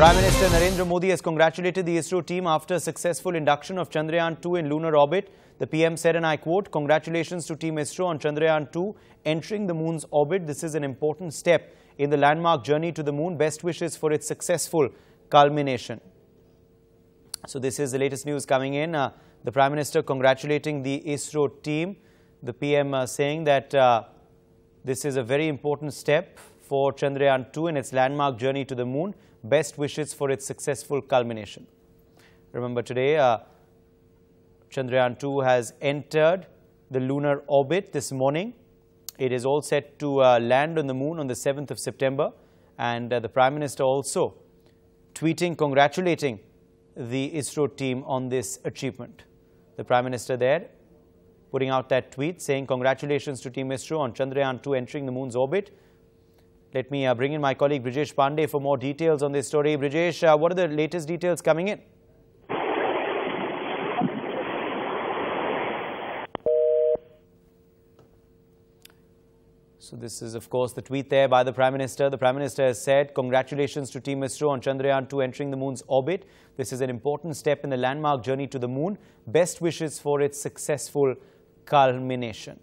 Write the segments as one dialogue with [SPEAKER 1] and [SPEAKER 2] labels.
[SPEAKER 1] Prime Minister Narendra Modi has congratulated the ISRO team after successful induction of Chandrayaan 2 in lunar orbit. The PM said, and I quote, Congratulations to Team ISRO on Chandrayaan 2 entering the moon's orbit. This is an important step in the landmark journey to the moon. Best wishes for its successful culmination. So this is the latest news coming in. Uh, the Prime Minister congratulating the ISRO team. The PM uh, saying that uh, this is a very important step for Chandrayaan 2 in its landmark journey to the moon. Best wishes for its successful culmination. Remember today, uh, Chandrayaan 2 has entered the lunar orbit this morning. It is all set to uh, land on the moon on the 7th of September. And uh, the Prime Minister also tweeting, congratulating the ISRO team on this achievement. The Prime Minister there putting out that tweet saying congratulations to Team ISRO on Chandrayaan 2 entering the moon's orbit. Let me uh, bring in my colleague Brijesh Pandey for more details on this story. Brijesh, uh, what are the latest details coming in? So this is, of course, the tweet there by the Prime Minister. The Prime Minister has said, congratulations to Team ISRO on Chandrayaan 2 entering the moon's orbit. This is an important step in the landmark journey to the moon. Best wishes for its successful culmination.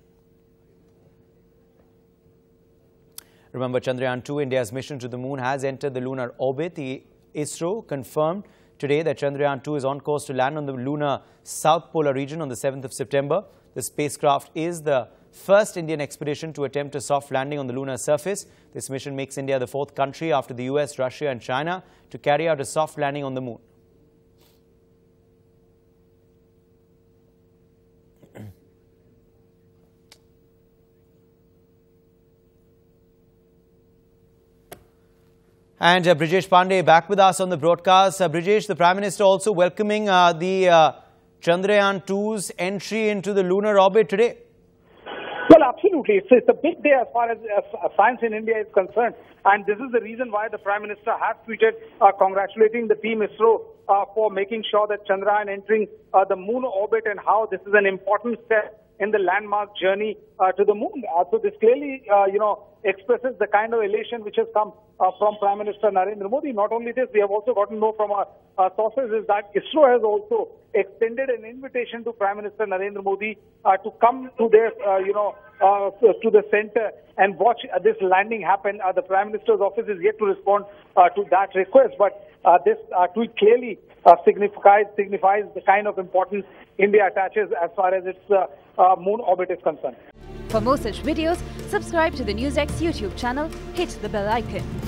[SPEAKER 1] Remember, Chandrayaan 2, India's mission to the moon, has entered the lunar orbit. The ISRO confirmed today that Chandrayaan 2 is on course to land on the lunar south polar region on the 7th of September. The spacecraft is the first Indian expedition to attempt a soft landing on the lunar surface. This mission makes India the fourth country after the US, Russia and China to carry out a soft landing on the moon. And uh, Brijesh Pandey back with us on the broadcast. Uh, Brijesh, the Prime Minister also welcoming uh, the uh, Chandrayaan 2's entry into the lunar orbit today.
[SPEAKER 2] Absolutely. It's, it's a big day as far as, as science in India is concerned. And this is the reason why the Prime Minister has tweeted uh, congratulating the team ISRO uh, for making sure that Chandrayaan entering uh, the moon orbit and how this is an important step in the landmark journey uh, to the moon. Uh, so this clearly, uh, you know, expresses the kind of elation which has come uh, from Prime Minister Narendra Modi. Not only this, we have also gotten know from our uh, sources is that ISRO has also extended an invitation to Prime Minister Narendra Modi uh, to come to their, you know, Uh, to the center and watch uh, this landing happen. Uh, the Prime Minister's office is yet to respond to that request, but this tweet clearly signifies signifies the kind of importance India attaches as far as its moon orbit is concerned.
[SPEAKER 3] For more such videos, subscribe to the NewsX YouTube channel, hit the bell icon.